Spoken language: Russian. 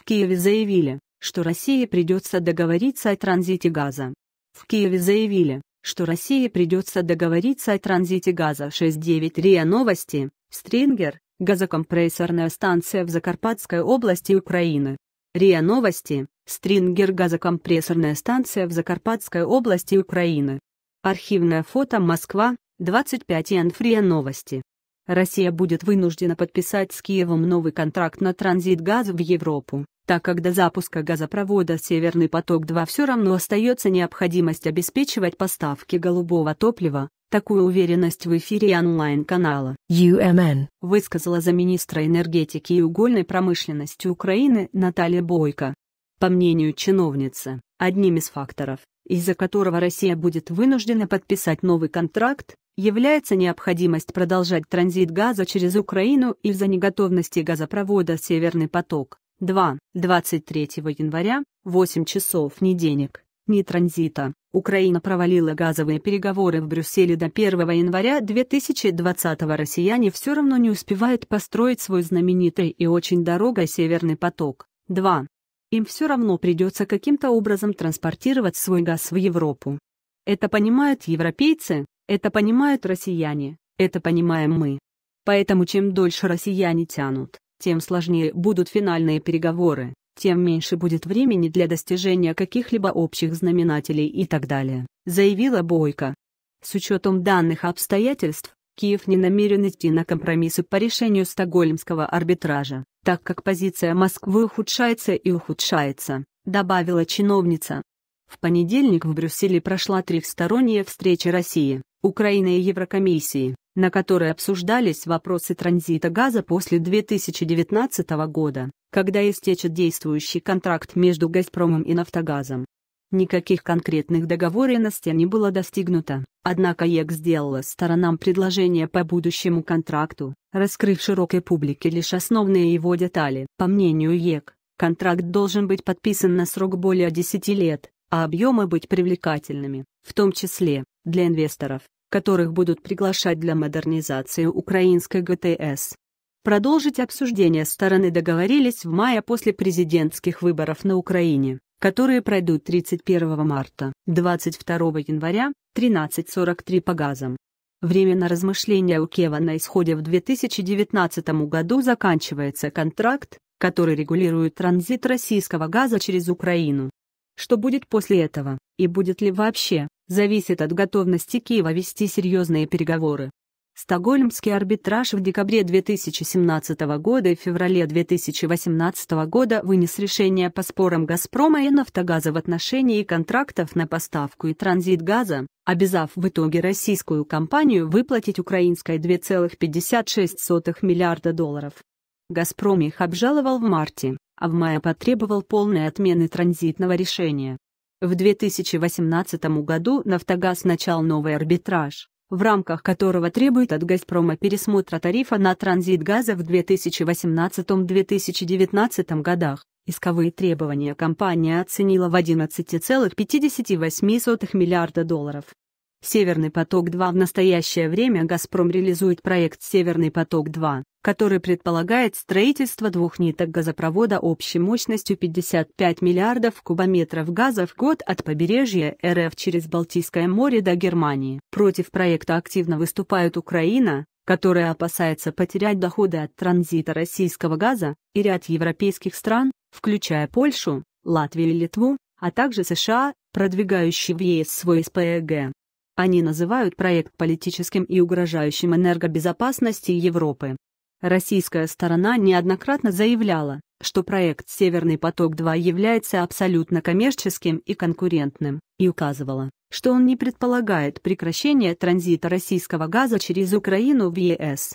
В Киеве заявили, что России придется договориться о транзите газа. В Киеве заявили, что России придется договориться о транзите газа 69 РИА Новости, Стрингер, газокомпрессорная станция в Закарпатской области Украины. РИА Новости, Стрингер газокомпрессорная станция в Закарпатской области Украины. Архивное фото Москва, 25 Янфрия Новости. Россия будет вынуждена подписать с Киевом новый контракт на транзит газа в Европу, так как до запуска газопровода «Северный поток-2» все равно остается необходимость обеспечивать поставки голубого топлива, Такую уверенность в эфире онлайн-канала UMN высказала замминистра энергетики и угольной промышленности Украины Наталья Бойко. По мнению чиновницы, одним из факторов, из-за которого Россия будет вынуждена подписать новый контракт, является необходимость продолжать транзит газа через Украину из-за неготовности газопровода «Северный поток». 2. 23 января, 8 часов ни денег, ни транзита. Украина провалила газовые переговоры в Брюсселе до 1 января 2020 россияне все равно не успевают построить свой знаменитый и очень дорогой Северный поток. 2. Им все равно придется каким-то образом транспортировать свой газ в Европу. Это понимают европейцы, это понимают россияне, это понимаем мы. Поэтому чем дольше россияне тянут, тем сложнее будут финальные переговоры тем меньше будет времени для достижения каких-либо общих знаменателей и так далее, заявила Бойко. С учетом данных обстоятельств, Киев не намерен идти на компромиссы по решению стокгольмского арбитража, так как позиция Москвы ухудшается и ухудшается, добавила чиновница. В понедельник в Брюсселе прошла трехсторонняя встреча России, Украины и Еврокомиссии, на которой обсуждались вопросы транзита газа после 2019 года когда истечет действующий контракт между «Газпромом» и «Нафтогазом». Никаких конкретных договоренностей не было достигнуто, однако ЕК сделала сторонам предложение по будущему контракту, раскрыв широкой публике лишь основные его детали. По мнению ЕК, контракт должен быть подписан на срок более 10 лет, а объемы быть привлекательными, в том числе, для инвесторов, которых будут приглашать для модернизации украинской ГТС. Продолжить обсуждение стороны договорились в мае после президентских выборов на Украине, которые пройдут 31 марта, 22 января, 13.43 по газам. Время на размышления у Кева на исходе в 2019 году заканчивается контракт, который регулирует транзит российского газа через Украину. Что будет после этого, и будет ли вообще, зависит от готовности Киева вести серьезные переговоры. Стокгольмский арбитраж в декабре 2017 года и феврале 2018 года вынес решение по спорам «Газпрома» и «Нафтогаза» в отношении контрактов на поставку и транзит газа, обязав в итоге российскую компанию выплатить украинской 2,56 миллиарда долларов. «Газпром» их обжаловал в марте, а в мае потребовал полной отмены транзитного решения. В 2018 году «Нафтогаз» начал новый арбитраж, в рамках которого требует от «Газпрома» пересмотра тарифа на транзит газа в 2018-2019 годах. Исковые требования компания оценила в 11,58 миллиарда долларов. Северный поток-2 В настоящее время «Газпром» реализует проект «Северный поток-2», который предполагает строительство двух ниток газопровода общей мощностью 55 миллиардов кубометров газа в год от побережья РФ через Балтийское море до Германии. Против проекта активно выступают Украина, которая опасается потерять доходы от транзита российского газа, и ряд европейских стран, включая Польшу, Латвию и Литву, а также США, продвигающие в ЕС свой СПЭГ. Они называют проект политическим и угрожающим энергобезопасности Европы. Российская сторона неоднократно заявляла, что проект «Северный поток-2» является абсолютно коммерческим и конкурентным, и указывала, что он не предполагает прекращения транзита российского газа через Украину в ЕС.